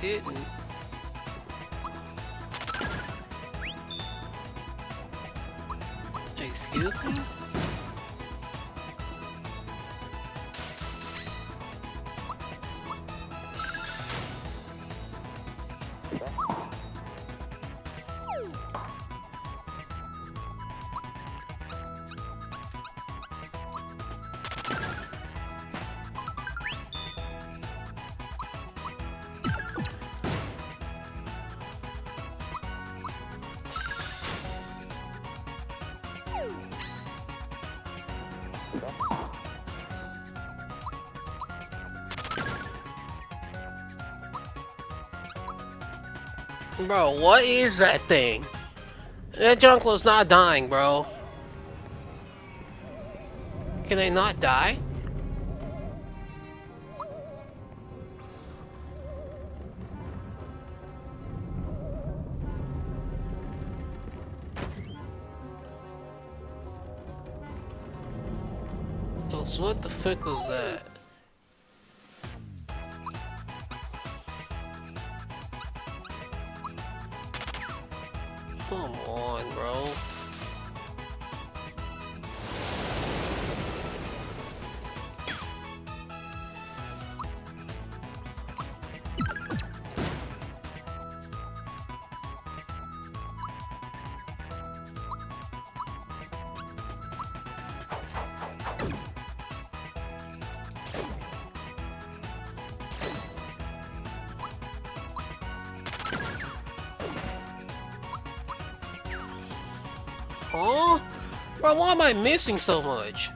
didn't. Excuse me? Bro, what is that thing? That junk was not dying, bro. Can they not die? So what the fuck was that? Am I missing so much?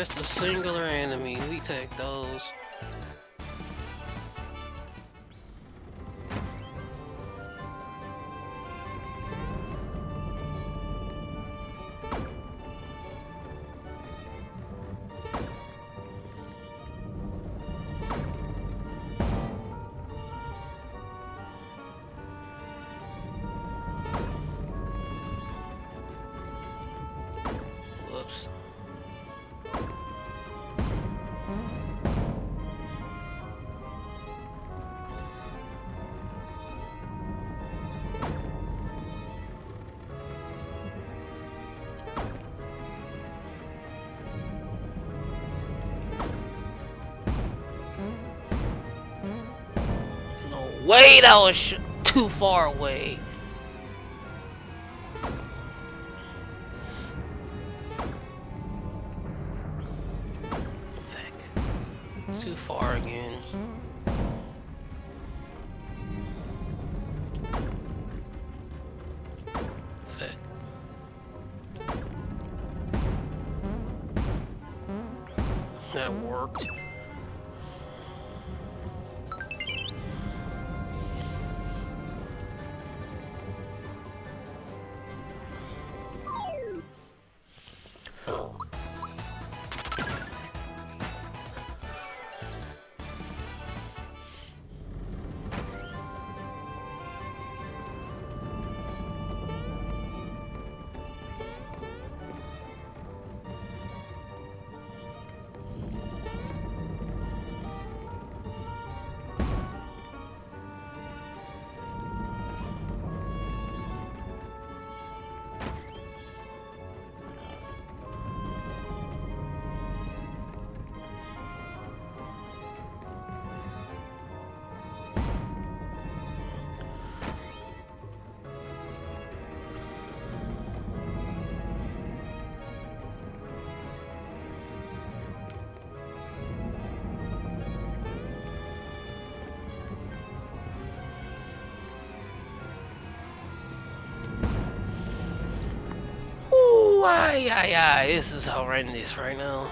Just a singular enemy. We take those. Way that was too far away. Ay, ay, ay. This is horrendous right now.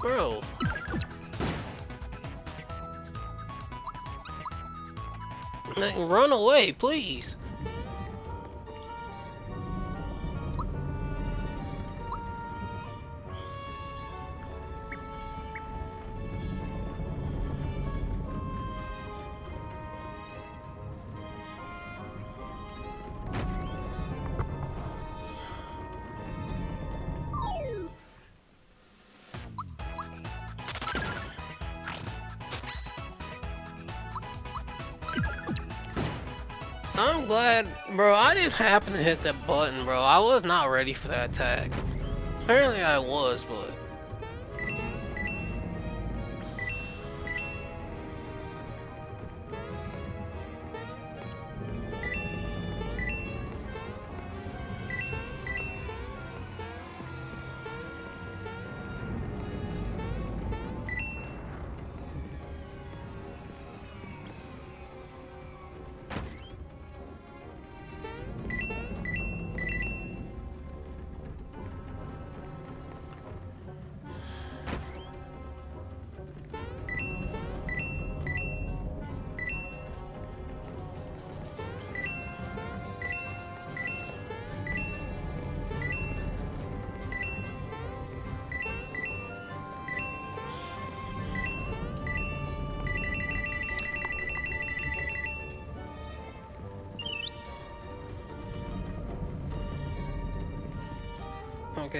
Bro. Run away, please. Just happened to hit that button, bro. I was not ready for that attack. Apparently I was, but...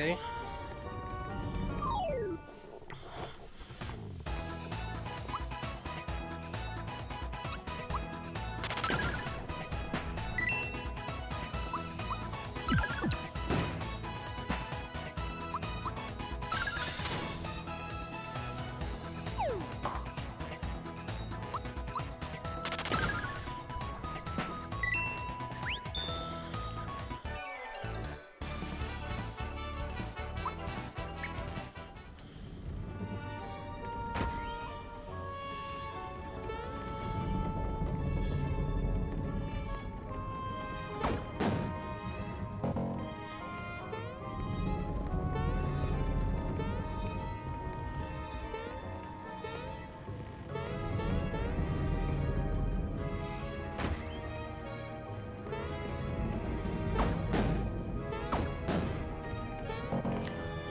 Okay.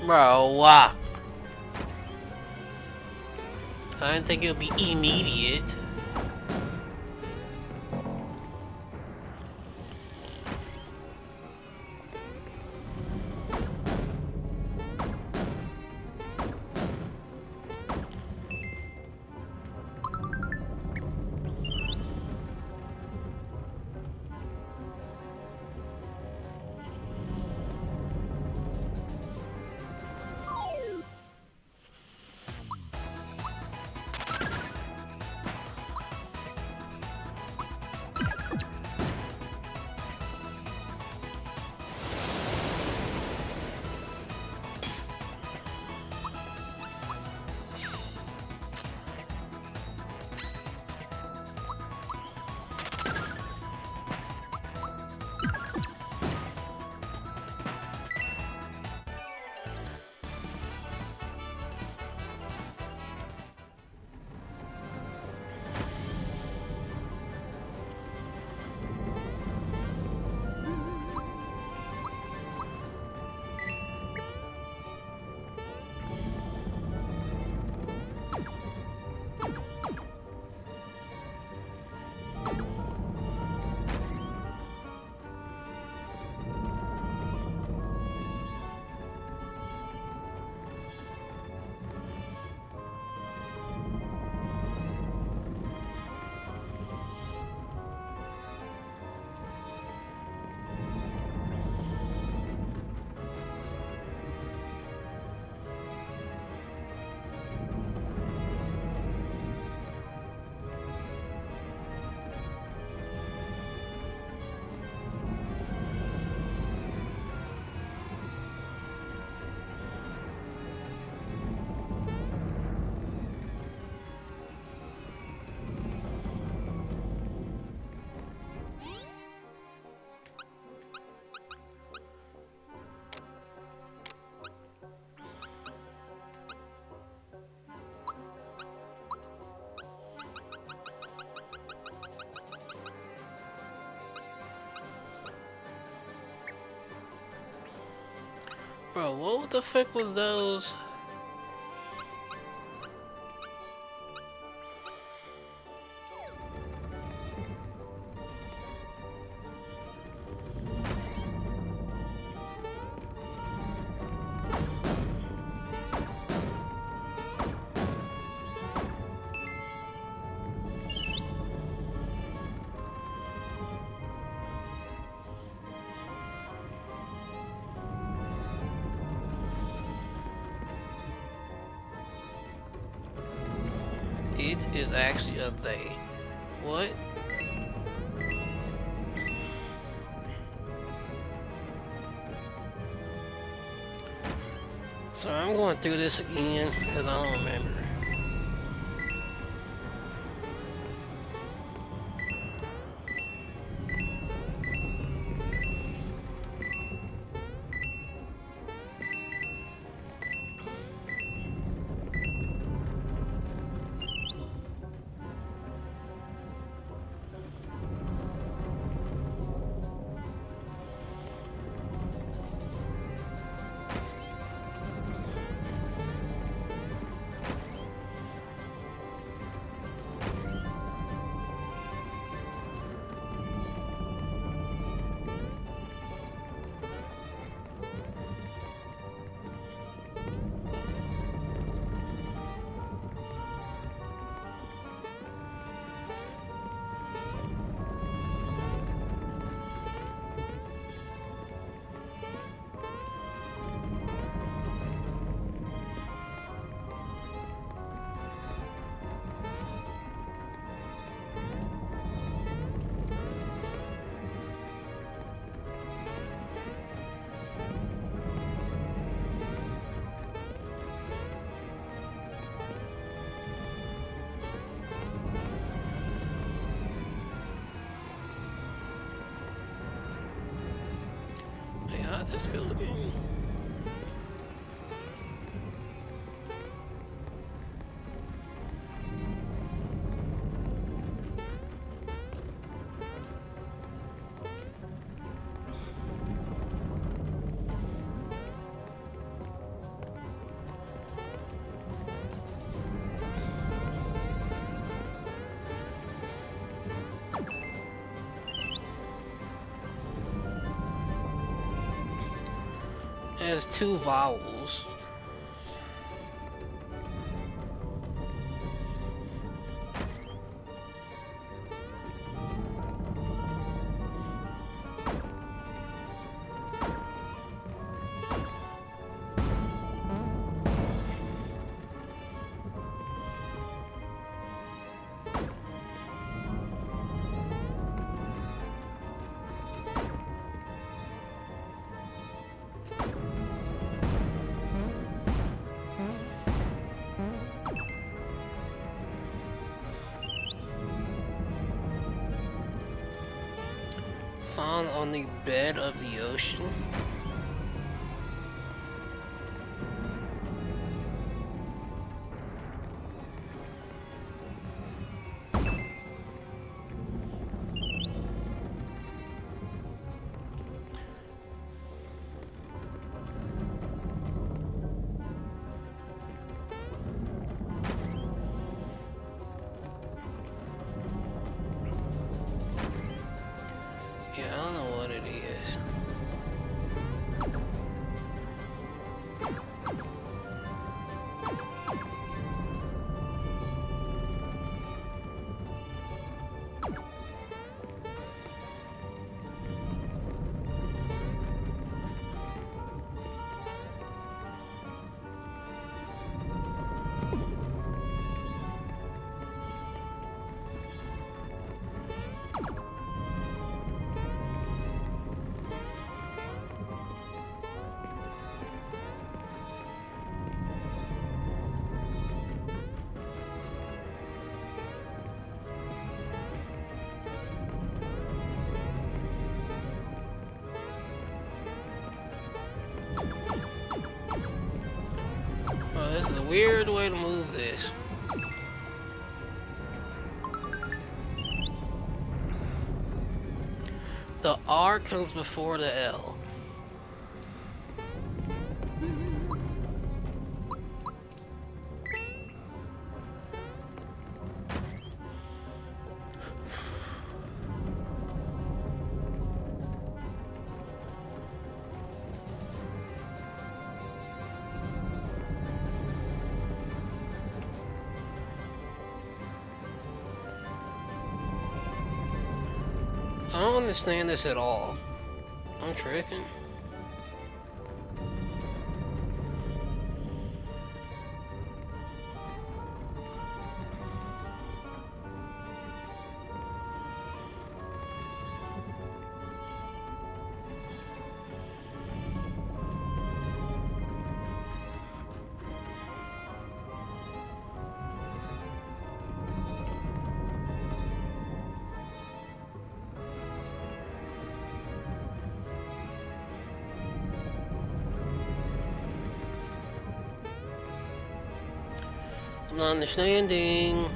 Bro. I didn't think it would be immediate. Bro, what the fuck was those? Through this again because I don't Let's go again. Has two vowels. On the bed of the ocean. The R comes before the L. understand this at all. I'm tripping. Not understanding.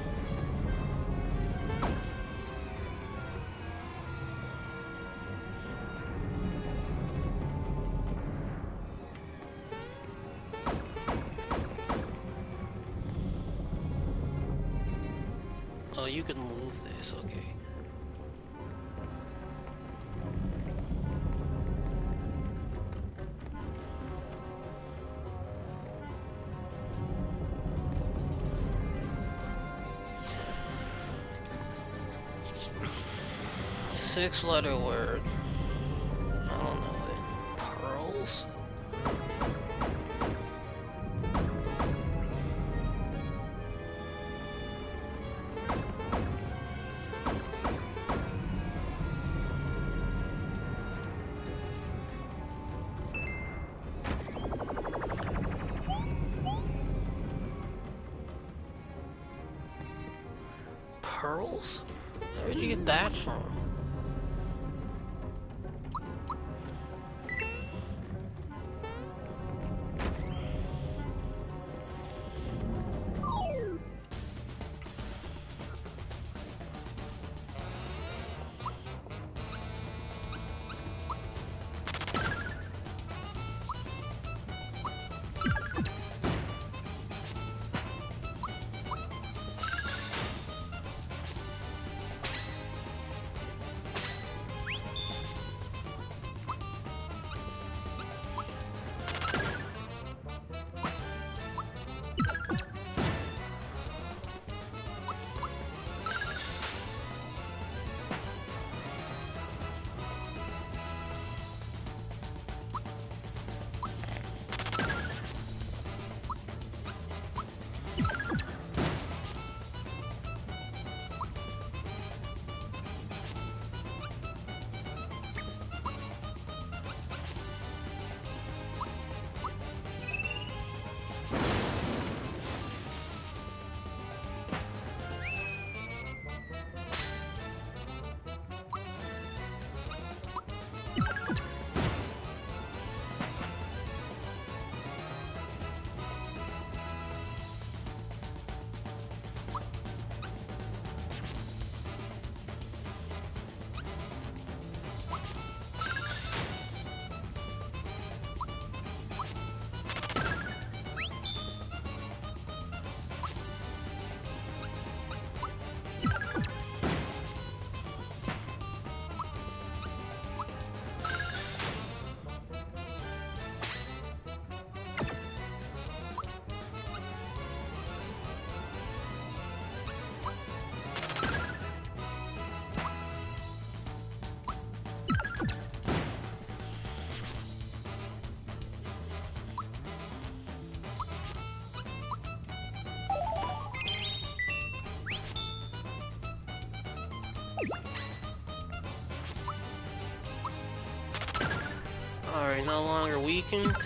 Six letter word. I don't know it. Pearls? Pearls? Where'd you get that from? No longer weakened.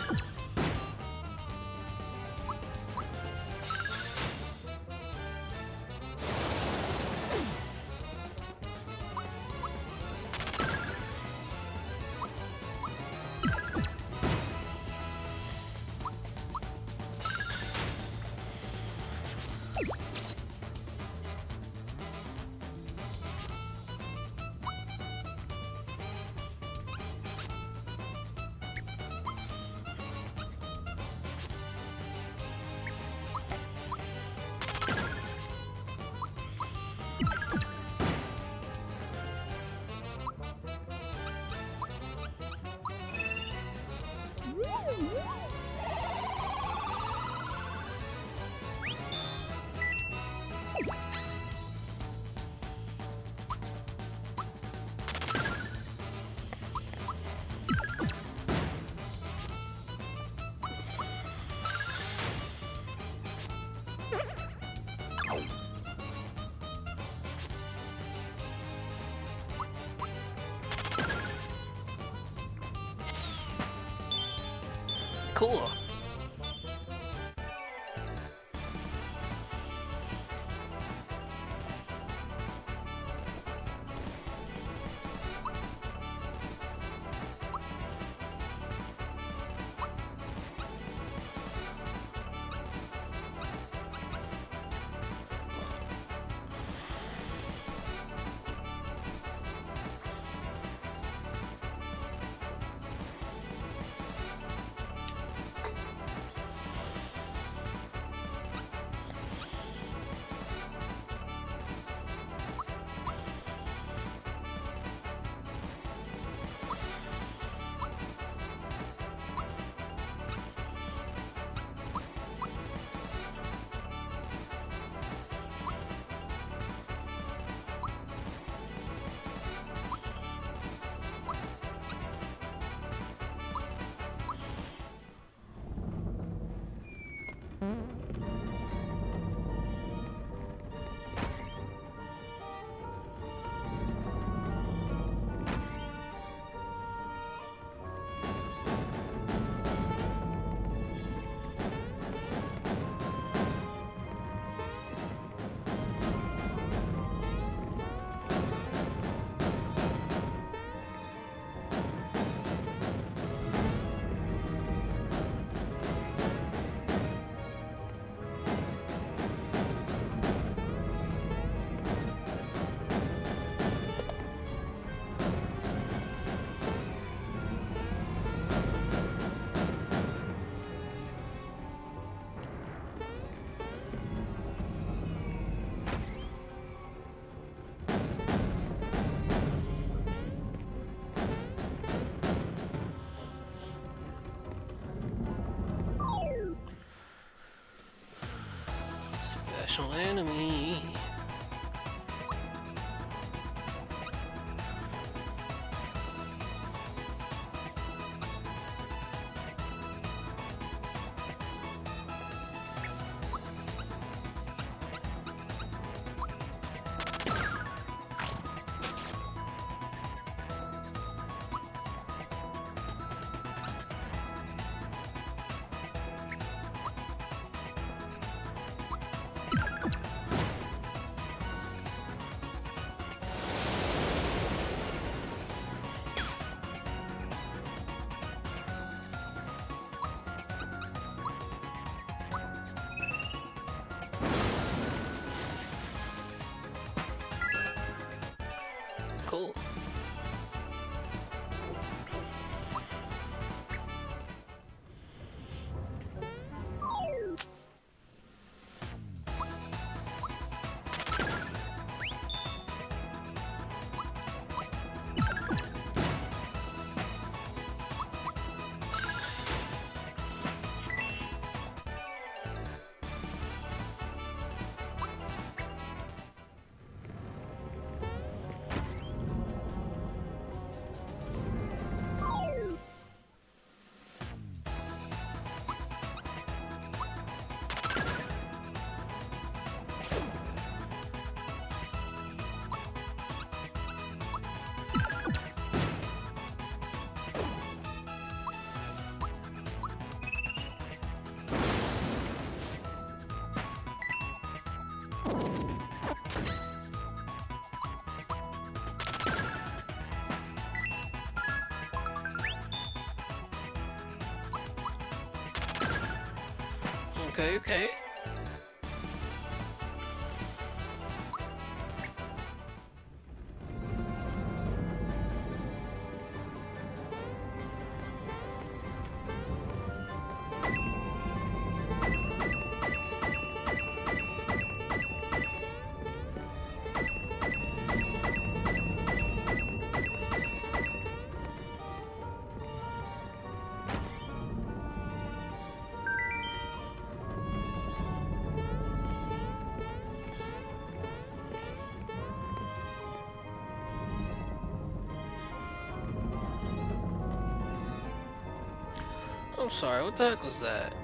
Cool. Mm-hmm. Special enemy. Okay. I'm sorry, what the heck was that?